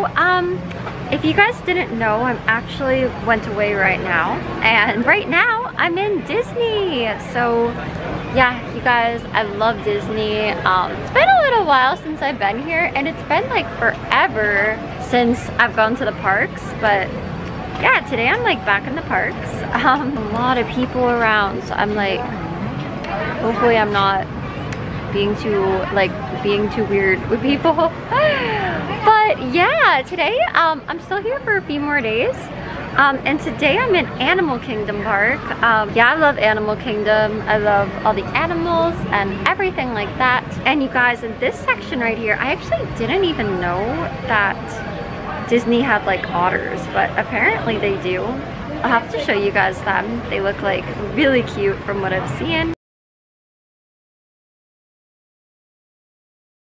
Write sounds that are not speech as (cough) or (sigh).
So, um, if you guys didn't know, I'm actually went away right now. And right now, I'm in Disney. So, yeah, you guys, I love Disney. Um, it's been a little while since I've been here. And it's been like forever since I've gone to the parks. But yeah, today I'm like back in the parks. (laughs) Um, a lot of people around. So I'm like, hopefully I'm not being too like being too weird with people (laughs) but yeah today um, I'm still here for a few more days. Um, and today I'm in Animal Kingdom Park. Um, yeah I love Animal Kingdom. I love all the animals and everything like that. And you guys in this section right here I actually didn't even know that Disney had like otters but apparently they do. I'll have to show you guys them. They look like really cute from what I've seen